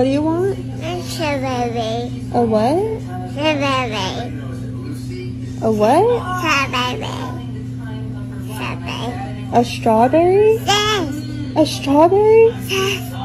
What do you want? A Strawberry. A what? Strawberry. A what? Strawberry. Strawberry. A strawberry? Yes. A strawberry? Yes.